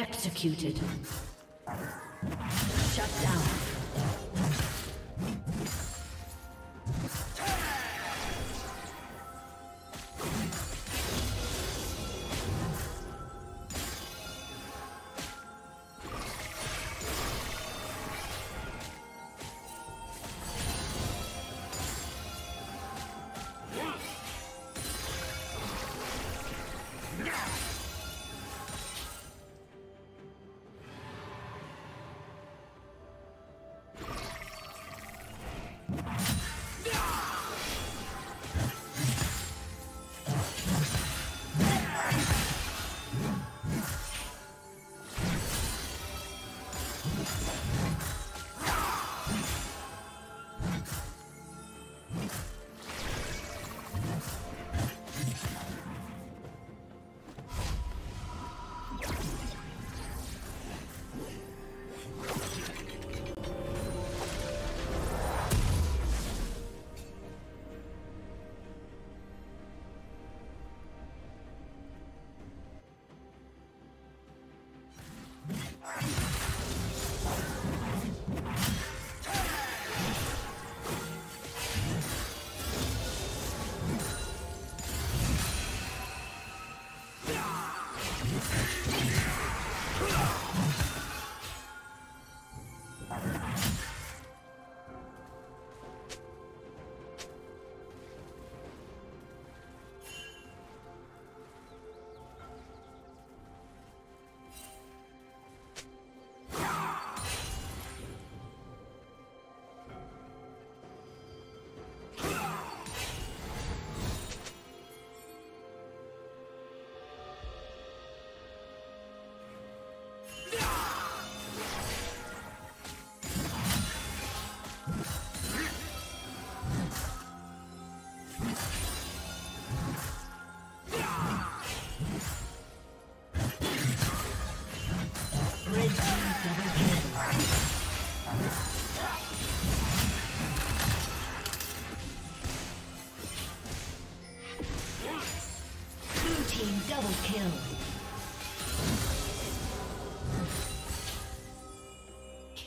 Executed. Shut down.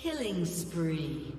Killing spree.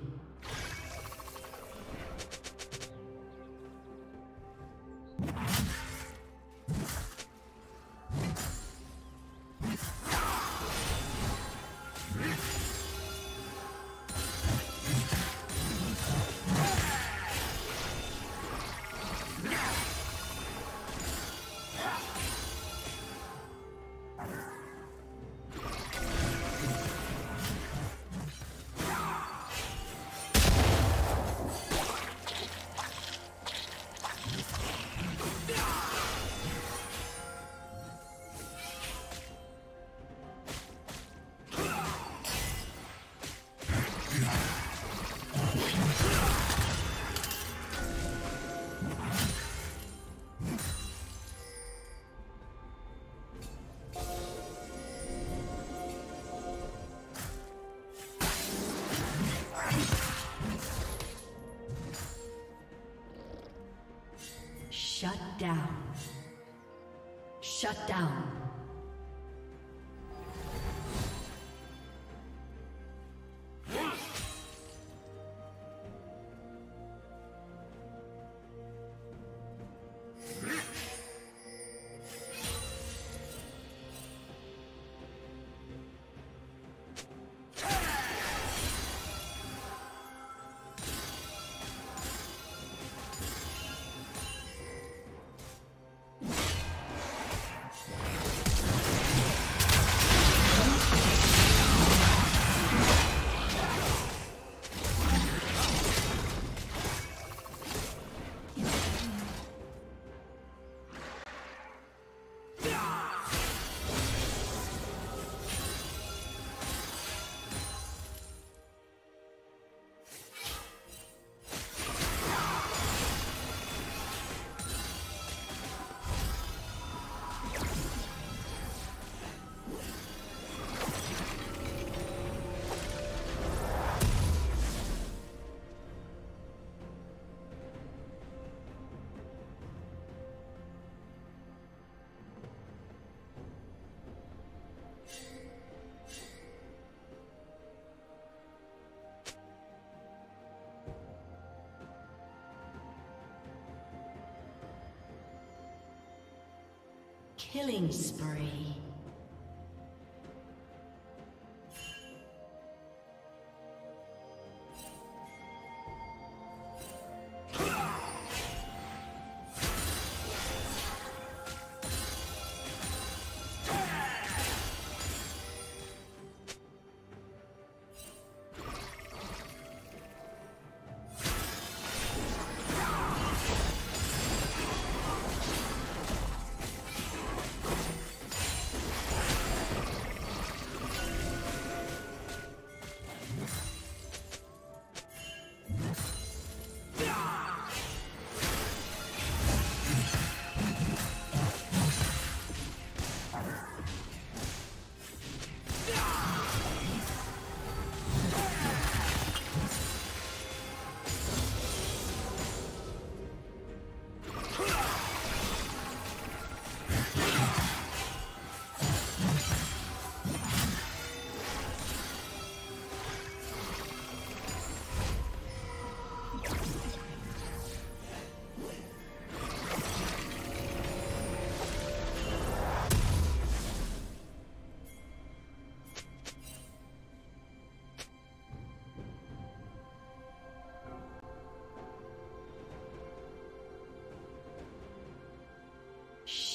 Down. Shut down. Killing spree.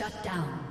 Shut down.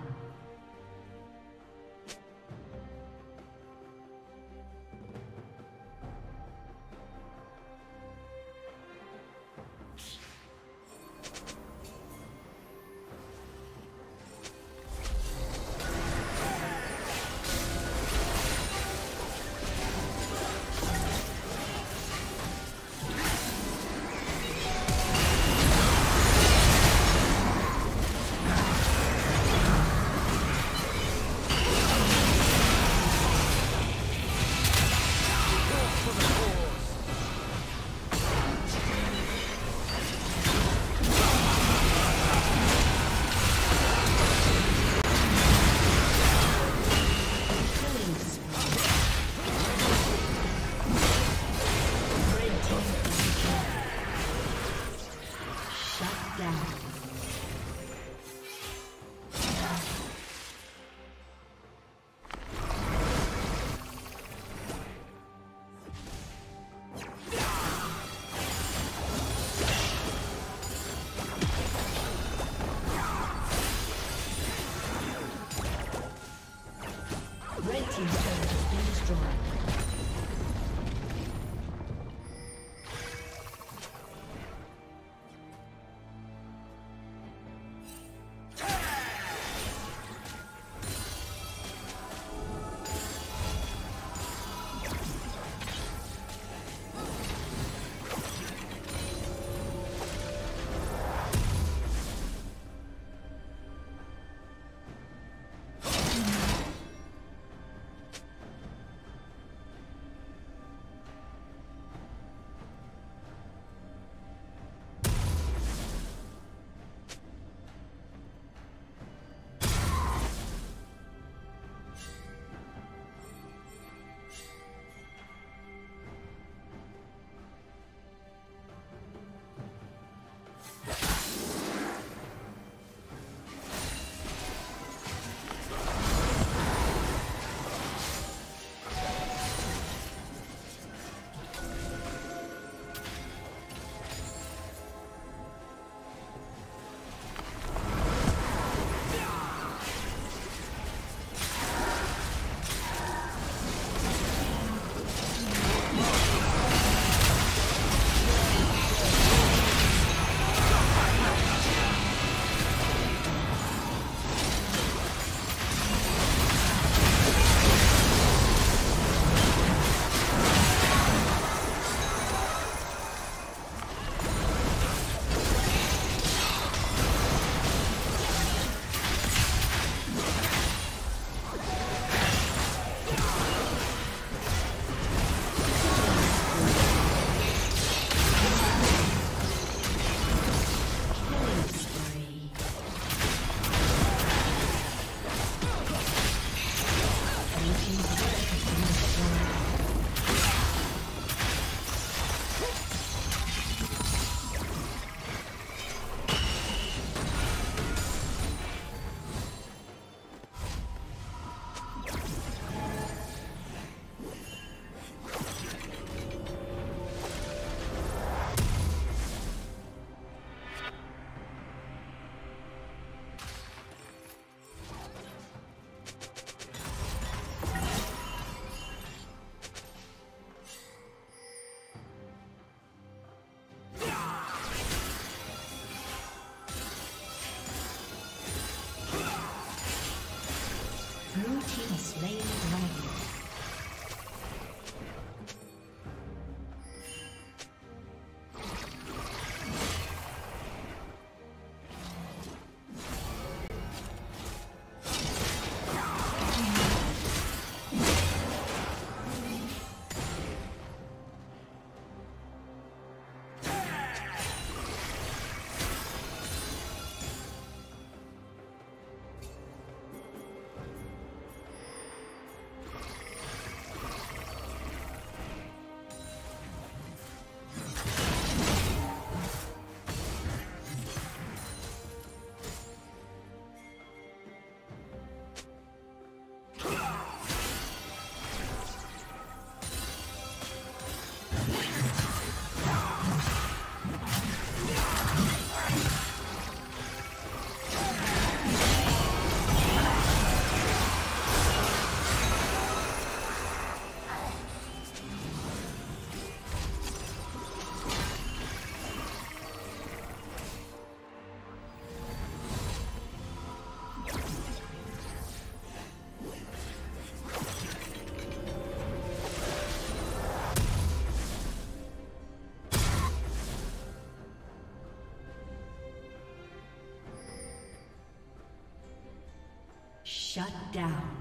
Shut down.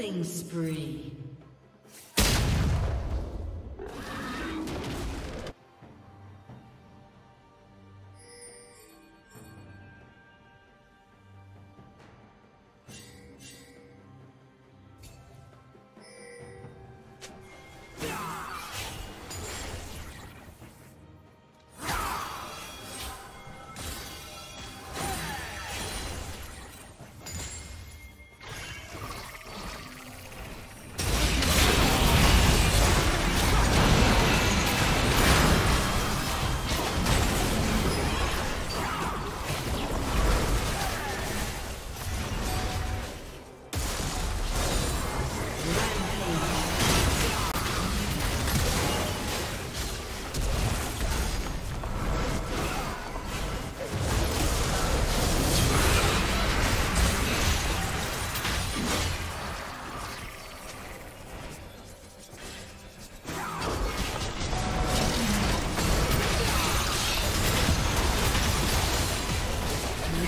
Killing spree.